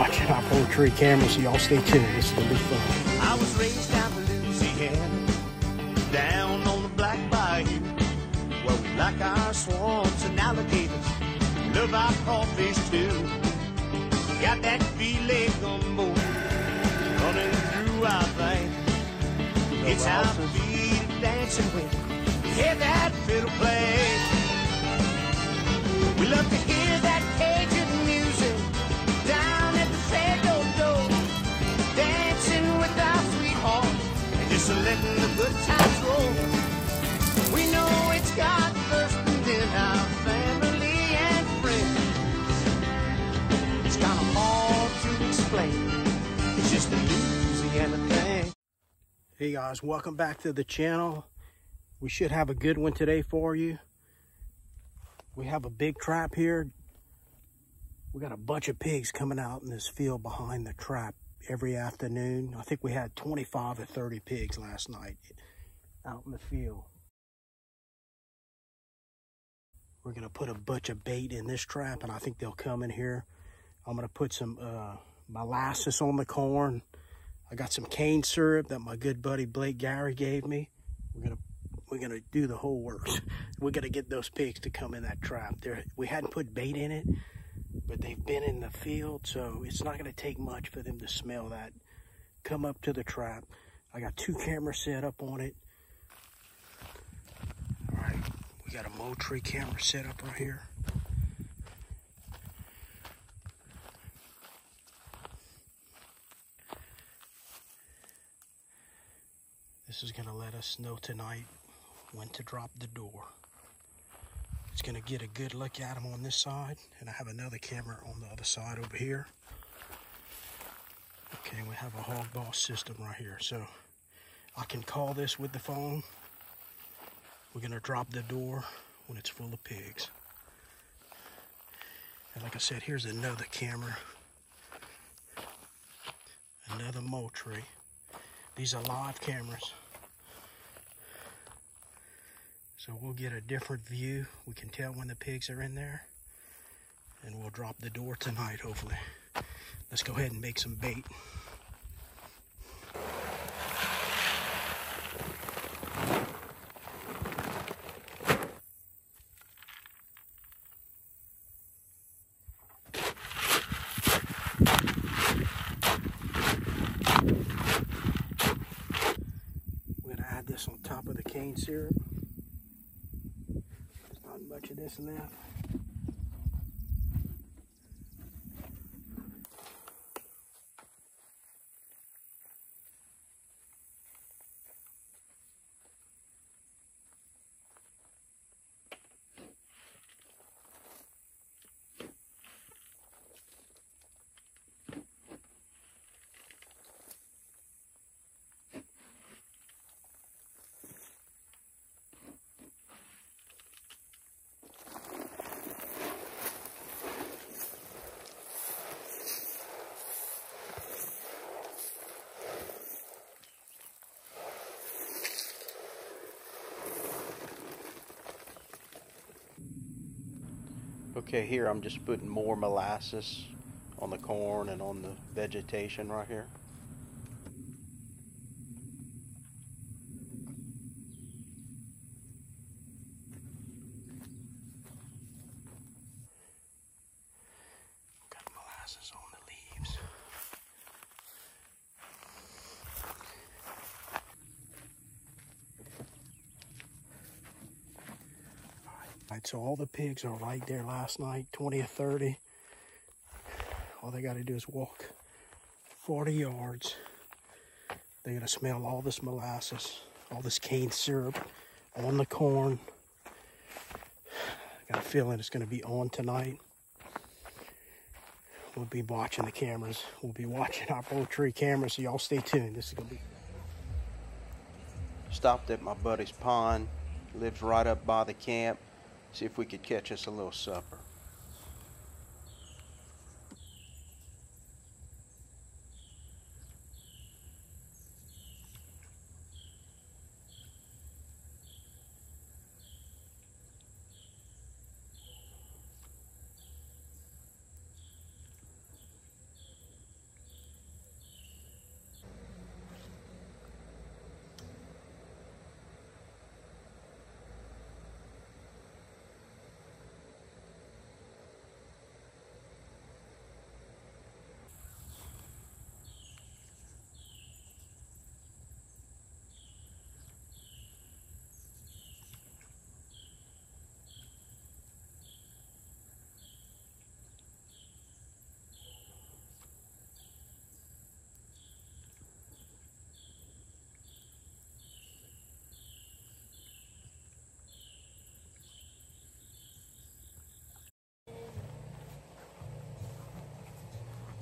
watching our Moultrie camera, so y'all stay tuned. This is gonna be fun. I was raised down in Louisiana, down on the Black Bayou, where we like our swamps and alligators, love our crawfish too. Got that filet gumbo running through our veins. It's our feet dancing when we hear that fiddle play. We love to hear that Hey guys, welcome back to the channel. We should have a good one today for you. We have a big trap here. We got a bunch of pigs coming out in this field behind the trap every afternoon. I think we had 25 or 30 pigs last night out in the field. We're gonna put a bunch of bait in this trap and I think they'll come in here. I'm gonna put some uh, molasses on the corn. I got some cane syrup that my good buddy Blake Gary gave me. We're gonna we're gonna do the whole works. We're gonna get those pigs to come in that trap. There we hadn't put bait in it, but they've been in the field, so it's not gonna take much for them to smell that. Come up to the trap. I got two cameras set up on it. All right, we got a Moultrie camera set up right here. This is gonna let us know tonight when to drop the door. It's gonna get a good look at them on this side, and I have another camera on the other side over here. Okay, we have a hog boss system right here, so I can call this with the phone. We're gonna drop the door when it's full of pigs. And like I said, here's another camera, another Moultrie. These are live cameras. So we'll get a different view. We can tell when the pigs are in there. And we'll drop the door tonight, hopefully. Let's go ahead and make some bait. We're gonna add this on top of the cane syrup. There's not much of this left. Okay, here I'm just putting more molasses on the corn and on the vegetation right here. So all the pigs are right there last night, 20 or 30. All they got to do is walk 40 yards. They're going to smell all this molasses, all this cane syrup on the corn. I got a feeling it's going to be on tonight. We'll be watching the cameras. We'll be watching our Moultrie cameras, so y'all stay tuned. This is going to be. Stopped at my buddy's pond. Lives right up by the camp. See if we could catch us a little supper.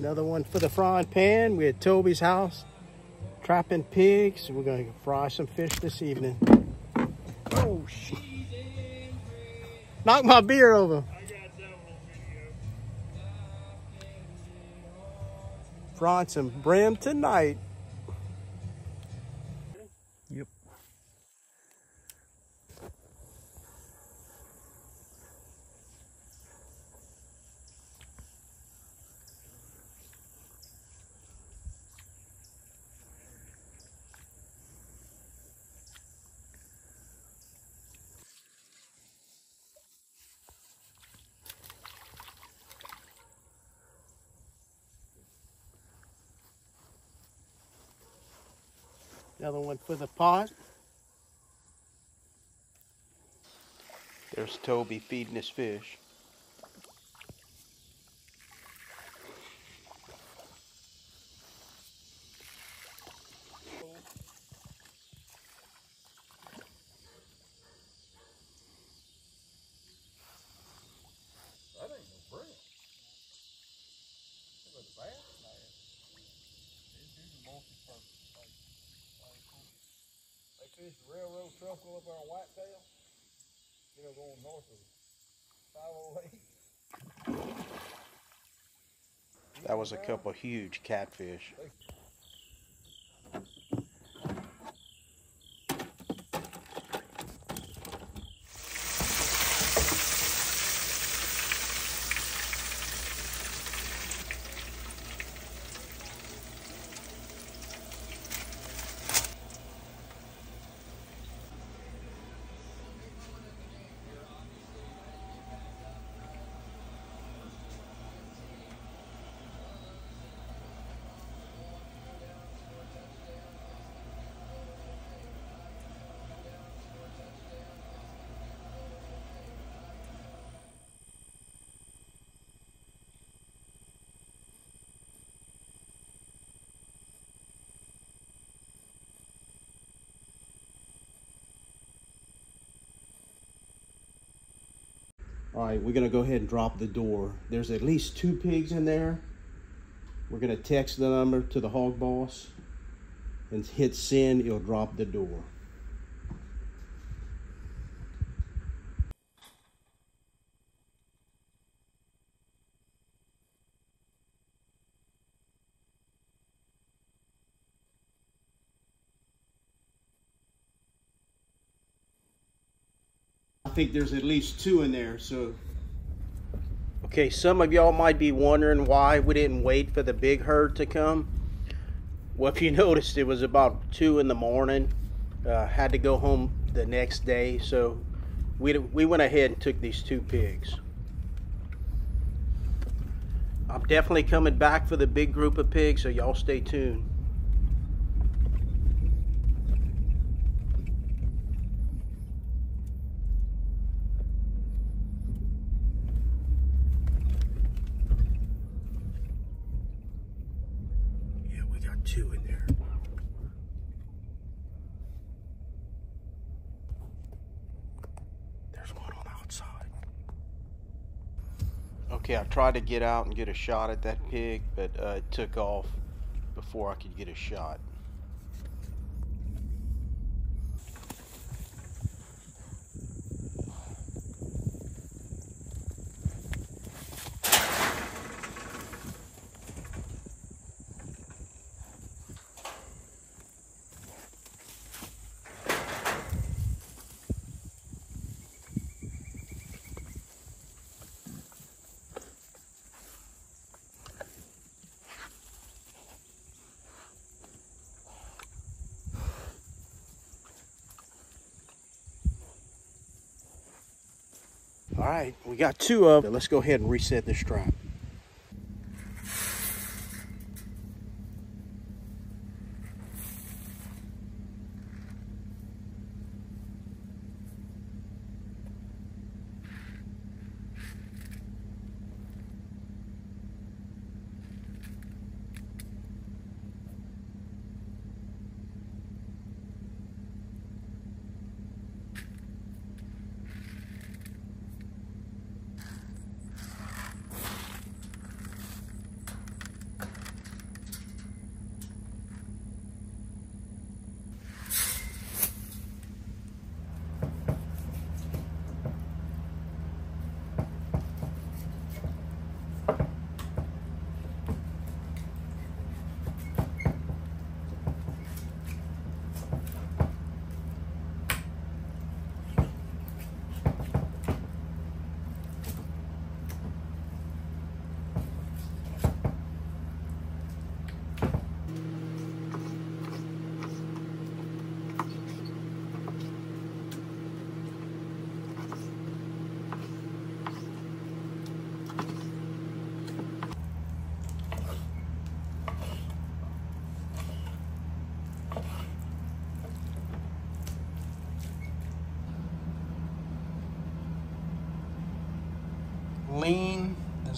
Another one for the frying pan. We're at Toby's house, trapping pigs. We're gonna fry some fish this evening. Oh shit. Knock my beer over. Frying some brim tonight. Another one for the pot. There's Toby feeding his fish. They fish the railroad truckle up there on Whitetail. You know, going north of 508. That was a couple huge catfish. All right, we're gonna go ahead and drop the door. There's at least two pigs in there. We're gonna text the number to the hog boss and hit send, it'll drop the door. Think there's at least two in there, so. Okay, some of y'all might be wondering why we didn't wait for the big herd to come. Well, if you noticed, it was about two in the morning. Uh, had to go home the next day, so we, we went ahead and took these two pigs. I'm definitely coming back for the big group of pigs, so y'all stay tuned. Yeah, we got two in there. There's one on the outside. Okay, I tried to get out and get a shot at that pig, but uh, it took off before I could get a shot. Right, we got two of them. Let's go ahead and reset this trap.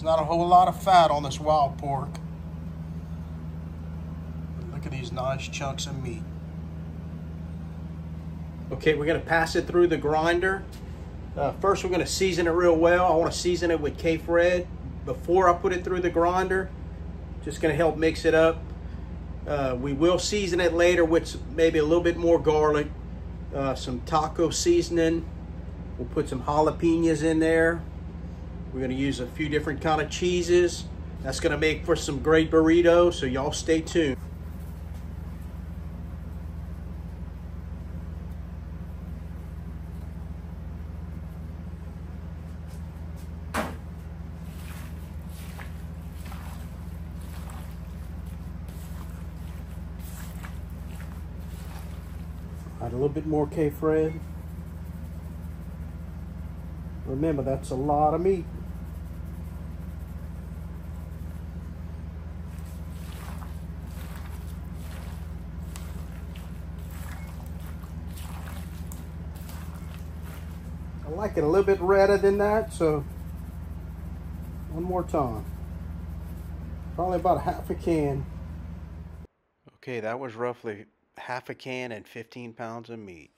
There's not a whole lot of fat on this wild pork. Look at these nice chunks of meat. Okay, we're gonna pass it through the grinder. Uh, first, we're gonna season it real well. I wanna season it with K-Fred before I put it through the grinder. Just gonna help mix it up. Uh, we will season it later with maybe a little bit more garlic, uh, some taco seasoning. We'll put some jalapenos in there. We're gonna use a few different kind of cheeses. That's gonna make for some great burritos, so y'all stay tuned. Add a little bit more K-Fred. Remember, that's a lot of meat. Like it a little bit redder than that, so one more time. Probably about half a can. Okay, that was roughly half a can and 15 pounds of meat.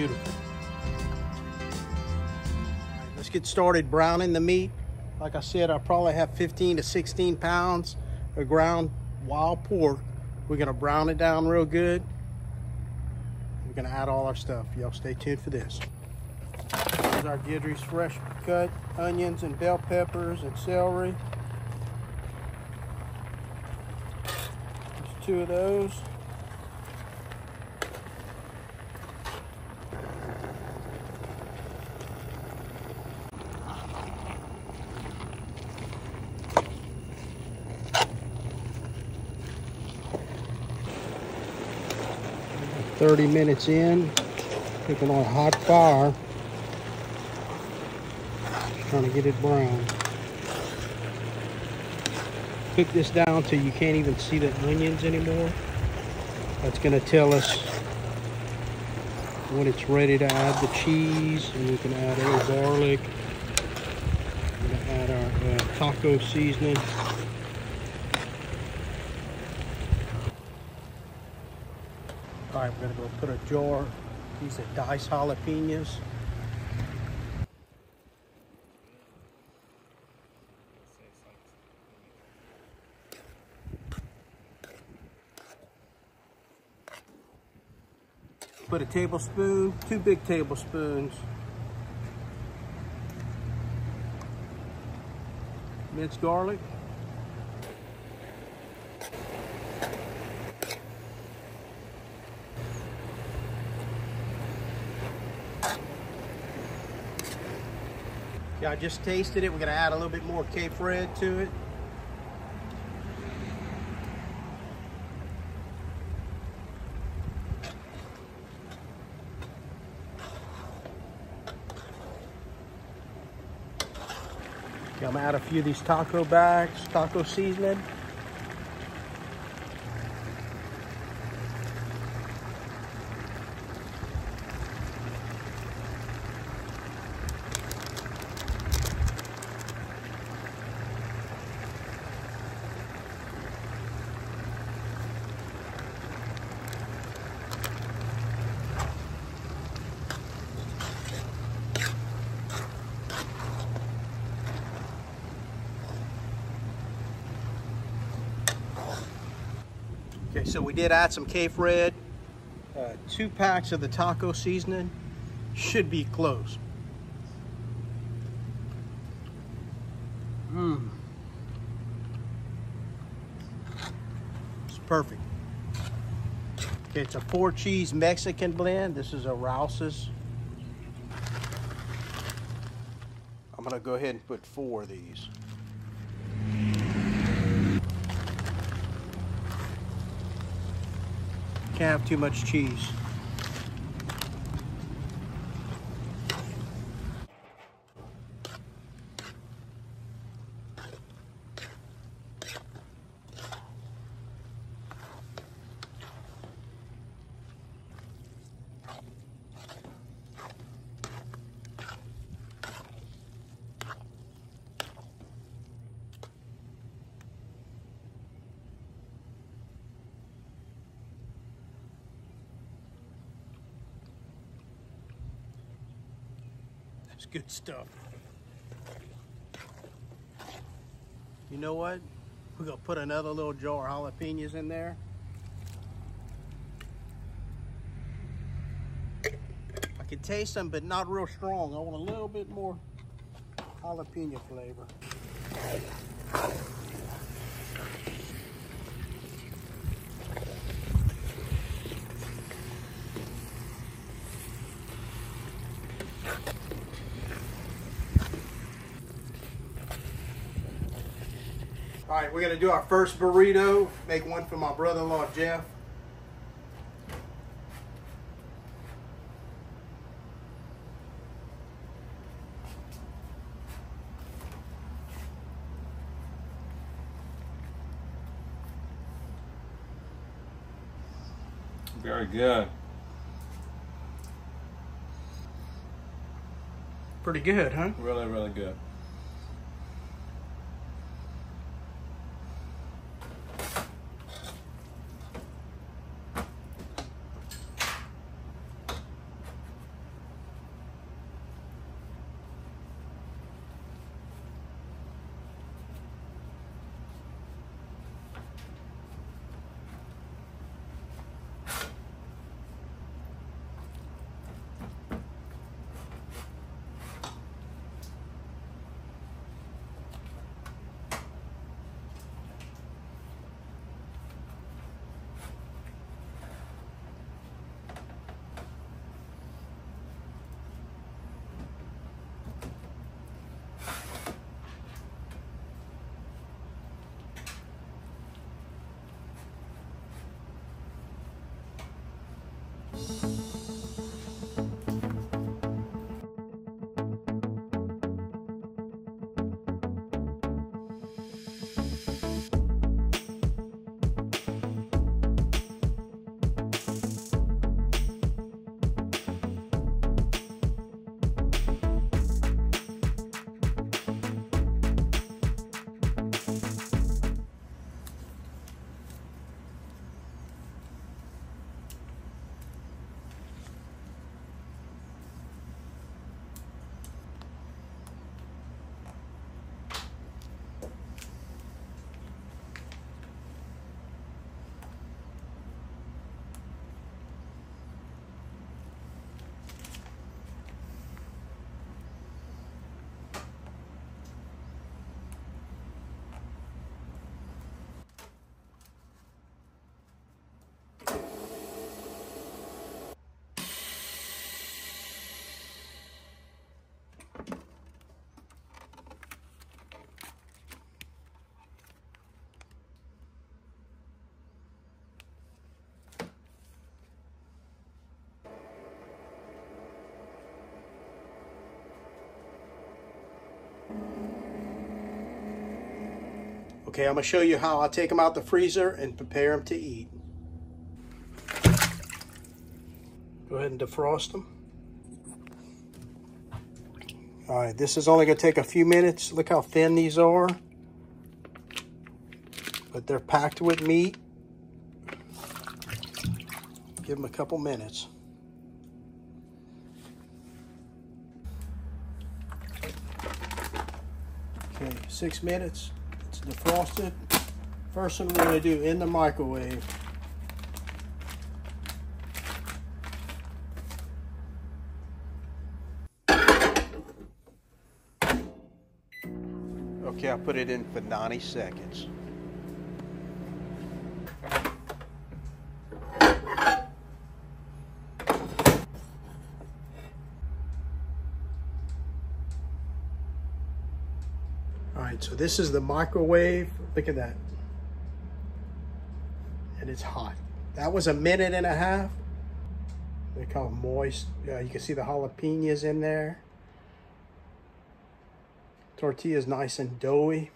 Beautiful. let's get started browning the meat. Like I said, I probably have 15 to 16 pounds of ground wild pork. We're gonna brown it down real good. We're gonna add all our stuff. Y'all stay tuned for this. Here's our Guidry's fresh cut onions and bell peppers and celery. There's two of those. Thirty minutes in, cooking on a hot fire. Trying to get it brown. Cook this down till you can't even see the onions anymore. That's gonna tell us when it's ready to add the cheese and we can add little garlic. We're gonna add our uh, taco seasoning. All right, we're gonna go put a jar, These are diced jalapenos. Put a tablespoon, two big tablespoons. Minced garlic. Yeah, I just tasted it. We're gonna add a little bit more K-Fred to it. Okay, I'm gonna add a few of these taco bags, taco seasoning. Okay, so we did add some K-Fred, uh, two packs of the taco seasoning, should be close. Mmm. It's perfect. Okay, it's a four cheese Mexican blend. This is a Rouse's. I'm gonna go ahead and put four of these. Can't have too much cheese. That's good stuff. You know what? We're gonna put another little jar of jalapenos in there. I can taste them, but not real strong. I want a little bit more jalapeno flavor. We're gonna do our first burrito. Make one for my brother-in-law, Jeff. Very good. Pretty good, huh? Really, really good. Okay, I'm gonna show you how I take them out the freezer and prepare them to eat. Go ahead and defrost them. All right, this is only gonna take a few minutes. Look how thin these are. But they're packed with meat. Give them a couple minutes. Okay, six minutes defrosted. First thing we're going to do in the microwave Okay, I put it in for 90 seconds. Right, so this is the microwave. Look at that. And it's hot. That was a minute and a half. Look how moist. Uh, you can see the jalapenos in there. Tortilla's nice and doughy.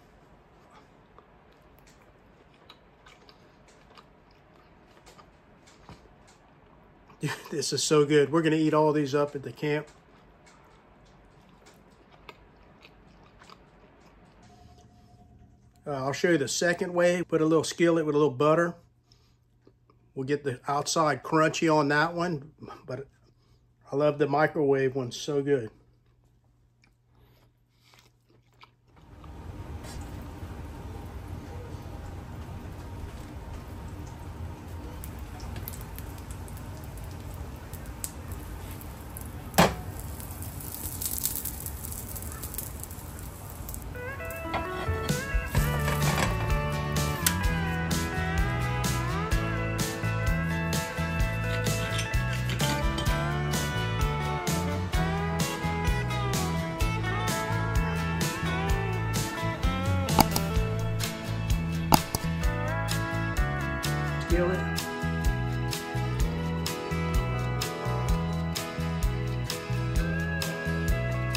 this is so good. We're going to eat all these up at the camp. Uh, I'll show you the second way. Put a little skillet with a little butter. We'll get the outside crunchy on that one, but I love the microwave one. So good.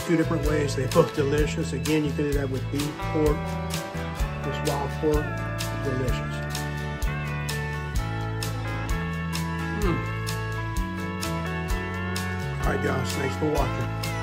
Two different ways, they both delicious. Again, you can do that with beef, pork, this wild pork, delicious. Mm. All right, guys, thanks for watching.